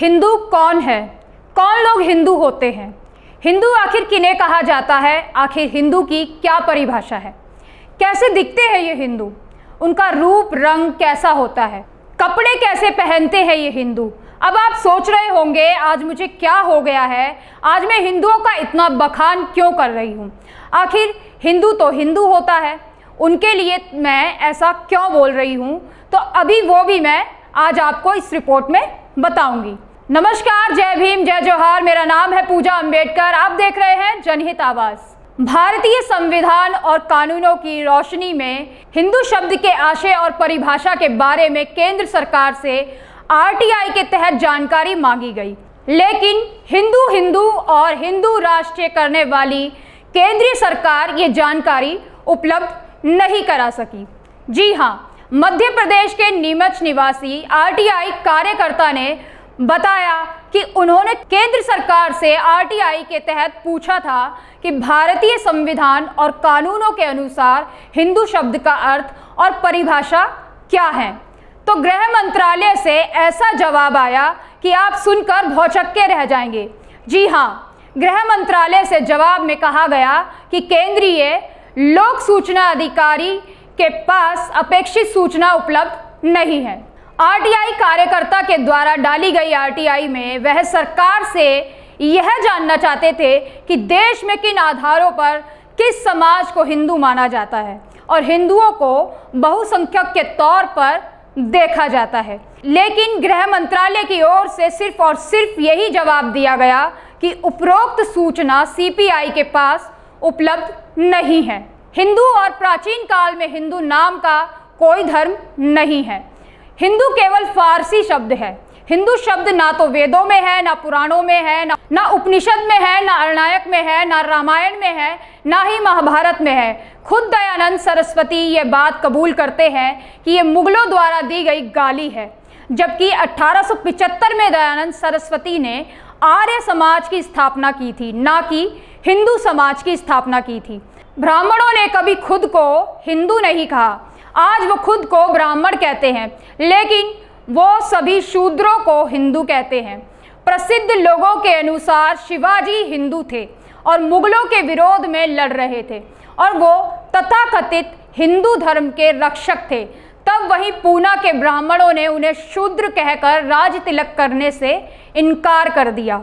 हिंदू कौन है? कौन लोग हिंदू होते हैं? हिंदू आखिर किन्हें कहा जाता है? आखिर हिंदू की क्या परिभाषा है? कैसे दिखते हैं ये हिंदू? उनका रूप, रंग कैसा होता है? कपड़े कैसे पहनते हैं ये हिंदू? अब आप सोच रहे होंगे, आज मुझे क्या हो गया है? आज मैं हिंदुओं का इतना बखान क्यों कर रही हूँ? आखिर हिंदू तो हिंदू होता है। उनके लिए मैं ऐसा क्यों बोल रही हूँ? तो अभी वो भी मैं आज आपको इस रिपोर्ट में बताऊँगी। नमस्कार, जय भीम, जय जोहार। मेरा नाम है पूजा अंबेडकर। आप देख रहे हैं जनहित आवाज़। भारतीय संविधान और कानूनों की रोशनी में हिंदू शब्द के आशय और परिभाषा के बारे में केंद्र सरकार से आरटीआई के तहत जानकारी मांगी गई। लेकिन हिंदू हिंदू और हिंदू राष्ट्रीय करने वाली केंद्रीय सरकार ये जानकारी उपलब्ध नहीं करा सकी। जी हाँ मध्य प्रदेश के नीमच निवासी आरटीआई कार्यकर्ता ने बताया कि उन्होंने केंद्र सरकार से आरटीआई के तहत पूछा था कि भारतीय संविधान और कानूनों के अनुसार हिंदू शब्द का अर्थ और परिभाषा क्या है। तो गृह मंत्रालय से ऐसा जवाब आया कि आप सुनकर भौचक्के रह जाएँगे। जी हाँ गृह मंत्रालय से जवाब में कहा गया कि केंद्रीय लोक सूचना अधिकारी के पास अपेक्षित सूचना उपलब्ध नहीं है। आरटीआई कार्यकर्ता के द्वारा डाली गई आरटीआई में वह सरकार से यह जानना चाहते थे कि देश में किन आधारों पर किस समाज को हिंदू माना जाता है और हिंदुओं को बहुसंख्यक के तौर पर देखा जाता है। लेकिन गृह मंत्रालय की ओर से सिर्फ़ और सिर्फ़ यही जवाब दिया गया कि उपरोक्त सूचना सीपीआई के पास उपलब्ध नहीं है। हिंदू और प्राचीन काल में हिंदू नाम का कोई धर्म नहीं है। हिंदू केवल फारसी शब्द है। हिंदू शब्द ना तो वेदों में है, ना पुराणों में है, ना ना उपनिषद में है, ना अरणायक में है, ना रामायण में है, ना ही महाभारत में है। खुद दयानंद सरस्वती ये बात कबूल करते हैं कि ये मुगलों द्वारा दी गई गाली है। जबकि 1875 में दयानंद सरस्वती ने आर्य समाज की स्थापना की थी, ना कि हिंदू समाज की स्थापना की थी। ब्राह्मणों ने कभी खुद को हिंदू नहीं कहा। आज वो खुद को ब्राह्मण कहते हैं, लेकिन वो सभी शूद्रों को हिंदू कहते हैं। प्रसिद्ध लोगों के अनुसार शिवाजी हिंदू थे और मुगलों के विरोध में लड़ रहे थे और वो तथाकथित हिंदू धर्म के रक्षक थे। तब वहीं पूना के ब्राह्मणों ने उन्हें शूद्र कहकर राज तिलक करने से इनकार कर दिया।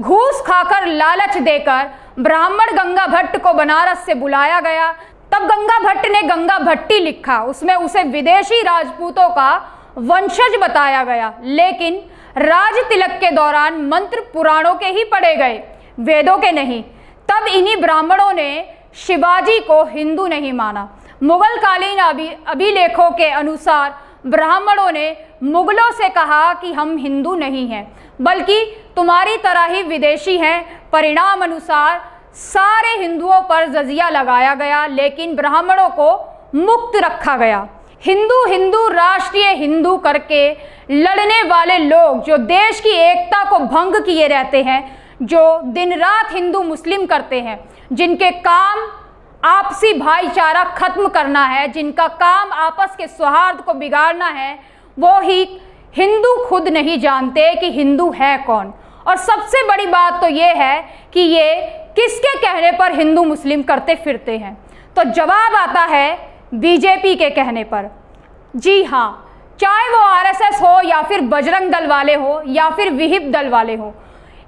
घूस खाकर लालच देकर ब्राह्मण गंगा भट्ट को बनारस से बुलाया गया। तब गंगा भट्ट ने गंगा भट्टी लिखा। उसमें उसे विदेशी राजपूतों का वंशज बताया गया। लेकिन राज तिलक के दौरान मंत्र पुराणों के ही पढ़े गए, वेदों के नहीं। तब इन्हीं ब्राह्मणों ने शिवाजी को हिंदू नहीं माना। मुगल कालीन अभी अभिलेखों के अनुसार ब्राह्मणों ने मुगलों से कहा कि हम हिंदू नहीं हैं, बल्कि तुम्हारी तरह ही विदेशी हैं। परिणाम अनुसार सारे हिंदुओं पर जजिया लगाया गया, लेकिन ब्राह्मणों को मुक्त रखा गया। हिंदू हिंदू, राष्ट्रीय हिंदू करके लड़ने वाले लोग जो देश की एकता को भंग किए रहते हैं, जो दिन रात हिंदू मुस्लिम करते हैं, जिनके काम आपसी भाईचारा खत्म करना है, जिनका काम आपस के सौहार्द को बिगाड़ना है, वो ही हिंदू खुद नहीं जानते कि हिंदू है कौन। और सबसे बड़ी बात तो ये है कि ये किसके कहने पर हिंदू मुस्लिम करते फिरते हैं? तो जवाब आता है बीजेपी के कहने पर। जी हाँ चाहे वो आरएसएस हो या फिर बजरंग दल वाले हो या फिर विहिप दल वाले हो,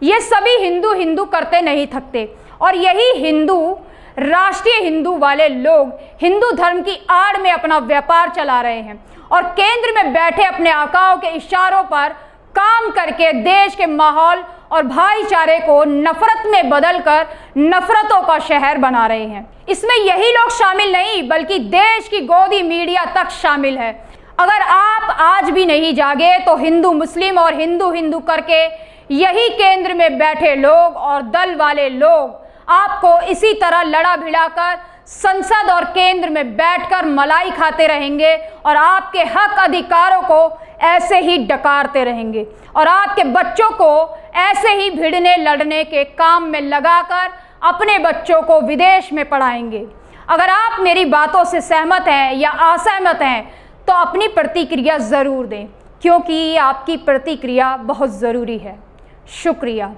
ये सभी हिंदू हिंदू करते नहीं थकते। और यही हिंदू राष्ट्रीय हिंदू वाले लोग हिंदू धर्म की आड़ में अपना व्यापार चला रहे हैं और केंद्र में बैठे अपने आकाओं के इशारों पर काम करके देश के माहौल और भाईचारे को नफरत में बदलकर नफरतों का शहर बना रहे हैं। इसमें यही लोग शामिल नहीं, बल्कि देश की गोदी मीडिया तक शामिल है। अगर आप आज भी नहीं जागे तो हिंदू मुस्लिम और हिंदू हिंदू करके यही केंद्र में बैठे लोग और दल वाले लोग आपको इसी तरह लड़ा भिड़ा कर संसद और केंद्र में बैठकर मलाई खाते रहेंगे और आपके हक अधिकारों को ऐसे ही डकारते रहेंगे और आपके बच्चों को ऐसे ही भिड़ने लड़ने के काम में लगाकर अपने बच्चों को विदेश में पढ़ाएँगे। अगर आप मेरी बातों से सहमत हैं या असहमत हैं तो अपनी प्रतिक्रिया ज़रूर दें, क्योंकि आपकी प्रतिक्रिया बहुत ज़रूरी है। शुक्रिया।